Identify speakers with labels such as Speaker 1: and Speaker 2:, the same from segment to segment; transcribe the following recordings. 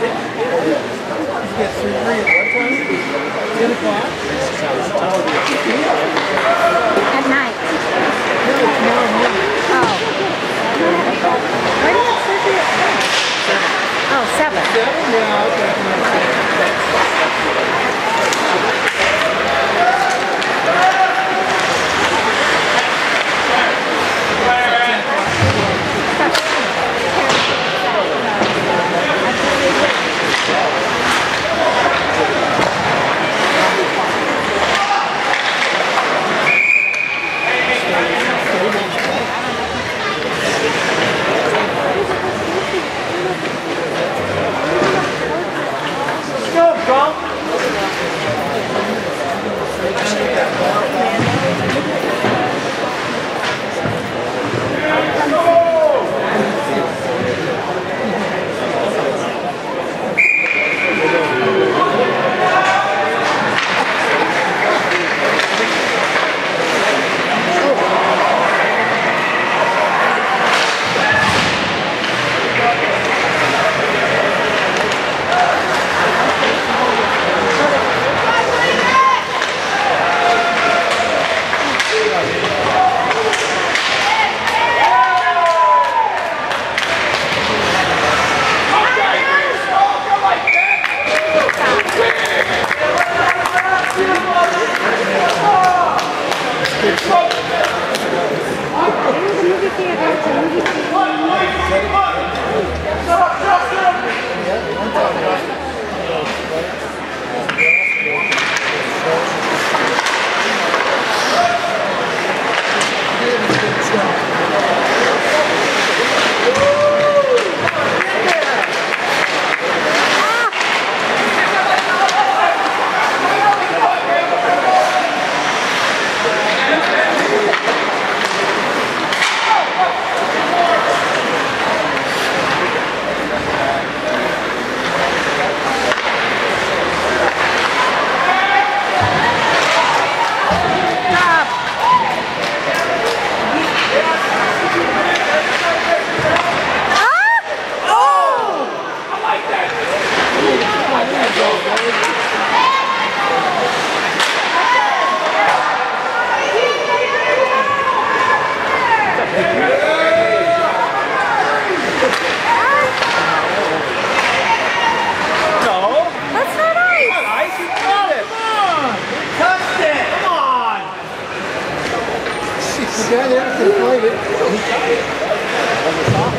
Speaker 1: get
Speaker 2: three at
Speaker 3: what time? Ten o'clock? At night. No.
Speaker 1: Oh. Seven? Oh, seven. Seven? Yeah, okay.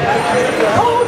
Speaker 1: Go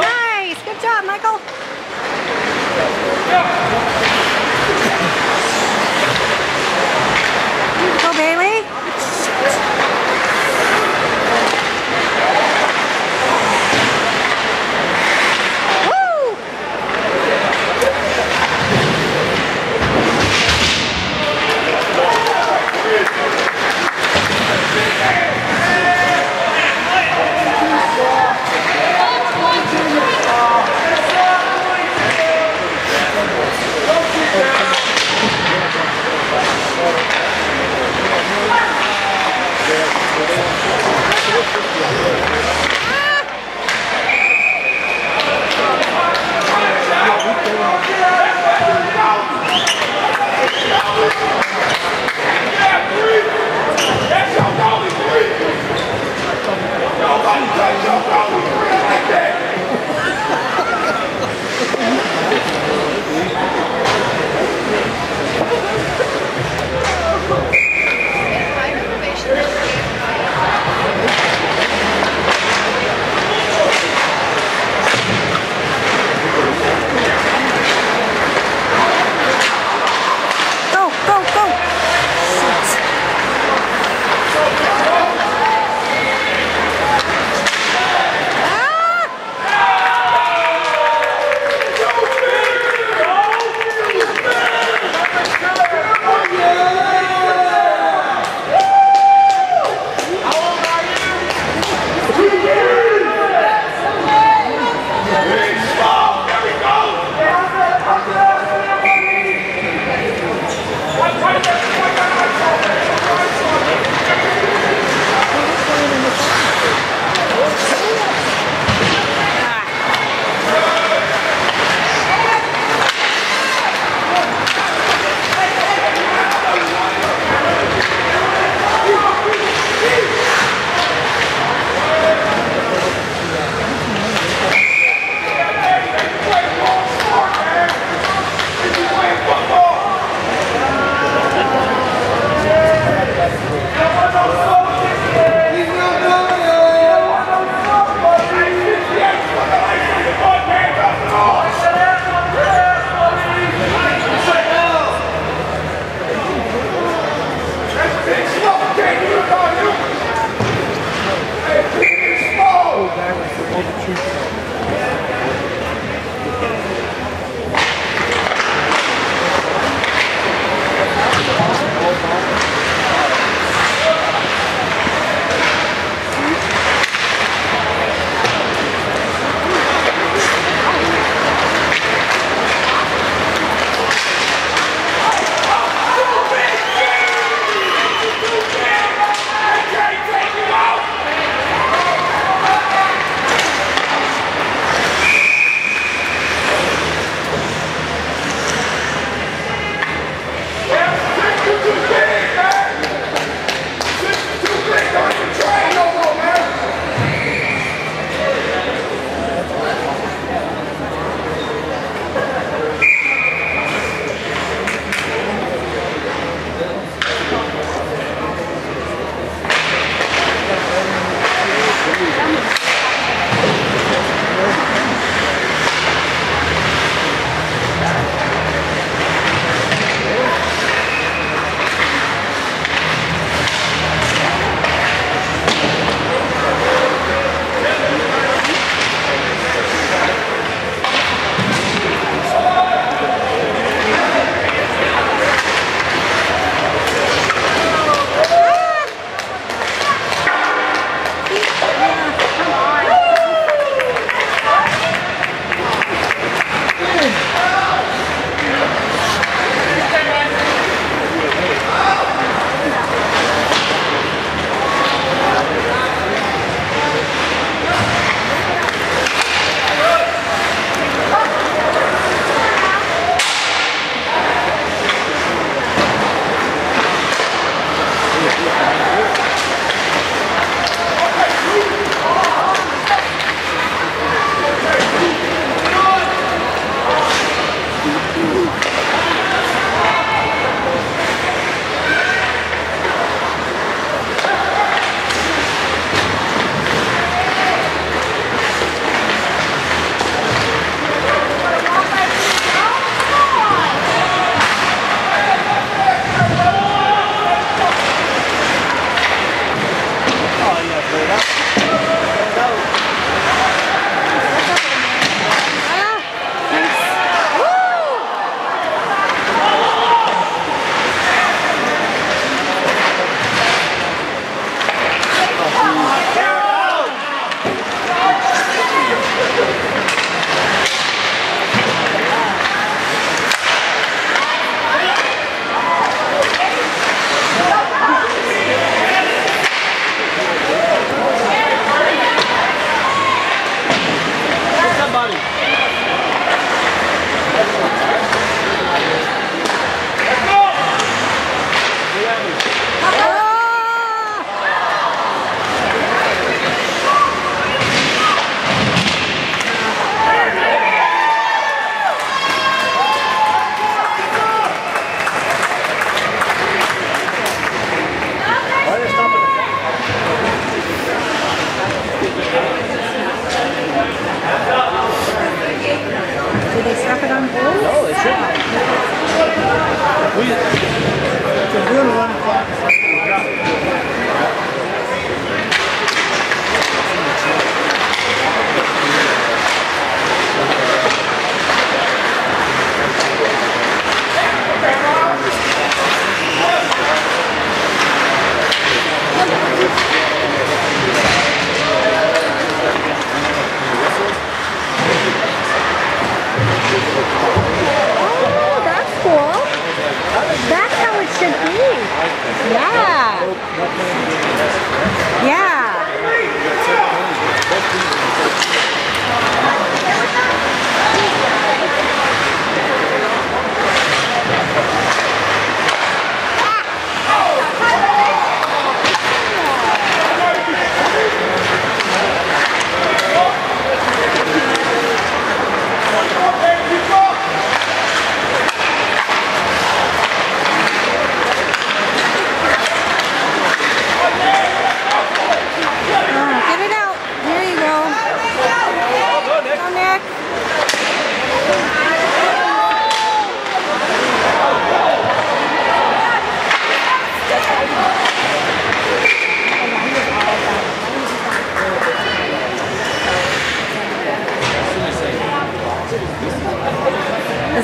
Speaker 1: Nice! Good job, Michael!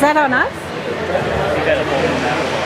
Speaker 1: That on us?
Speaker 2: you gotta hold it now.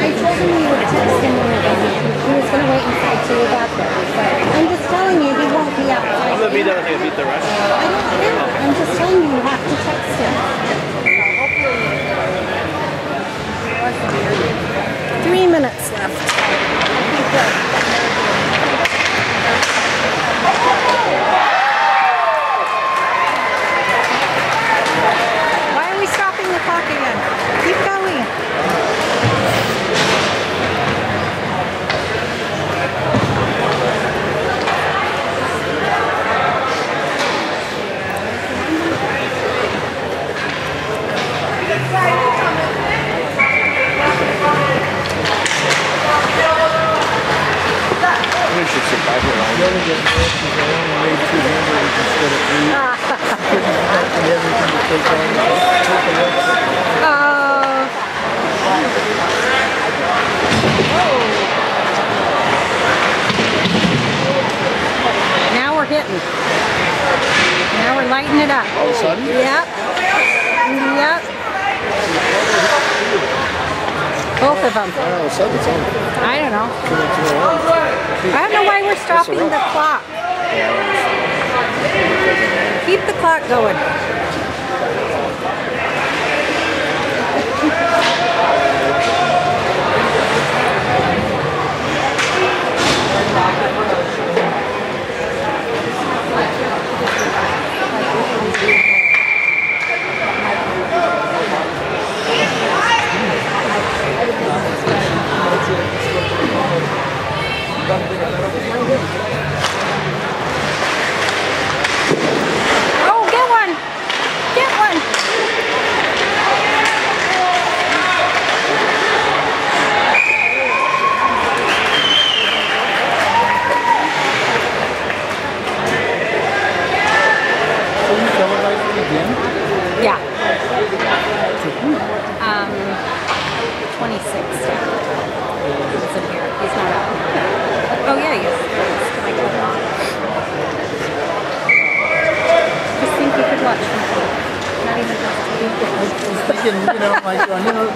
Speaker 1: I told him you would text him when we got in. He was going to wait inside till we got there. But I'm just telling you, he won't be out.
Speaker 2: I'm gonna be there with you, beat the rush.
Speaker 1: I don't care. I'm just telling you, you have to text him. Three minutes left. Why are we stopping the clock again? Keep going.
Speaker 2: We should survive
Speaker 3: The
Speaker 2: around.
Speaker 3: only getting worse is I only made two hamburgers instead of three. Couldn't imagine everything to take on. Take a look.
Speaker 1: Oh. Now we're hitting. Now we're lighting it up.
Speaker 3: All of a sudden?
Speaker 1: Yep. Yep. Both of them.
Speaker 3: All of a sudden it's on.
Speaker 1: I don't know.
Speaker 3: Two and two and one.
Speaker 1: I don't know why we're stopping the clock. Keep the clock going. Oh, get one! Get one!
Speaker 3: So you televised it again?
Speaker 1: Yeah.
Speaker 3: To who?
Speaker 1: Um, 26th. Isn't here. He's not out. Oh, yeah, he is. I go?
Speaker 3: was thinking, you know, like, you know,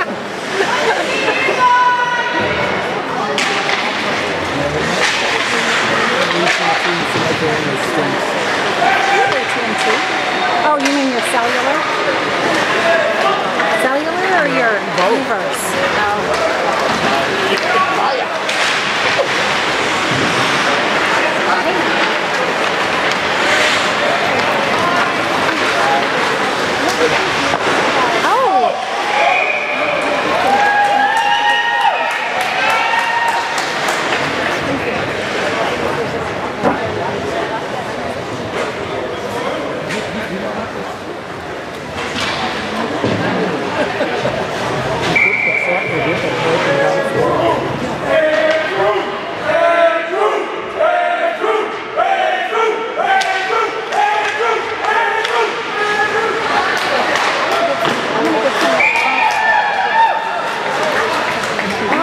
Speaker 1: Oh, you mean your cellular? Cellular or your? Oh. Oh,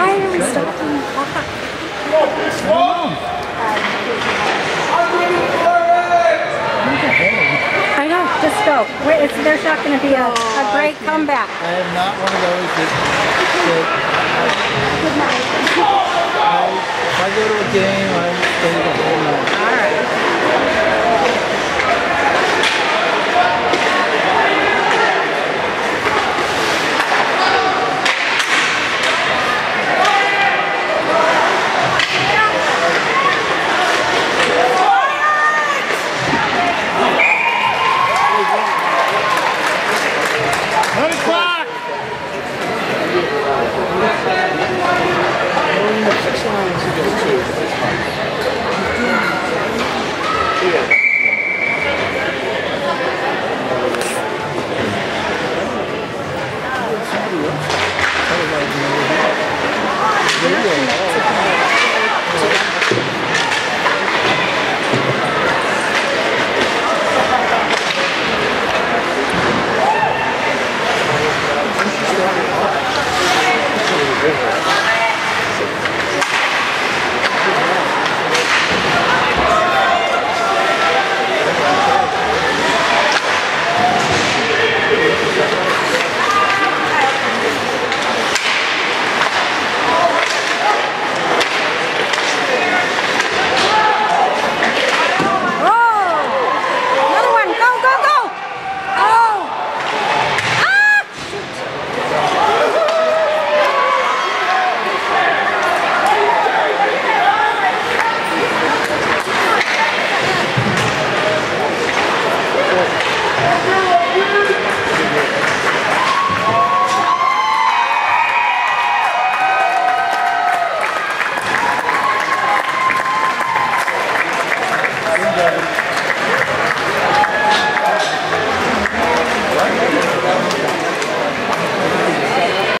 Speaker 1: why are we stopping the clock? I know, just go. Wait, it's, there's not going to be a, a great comeback.
Speaker 3: I am not one of those that, that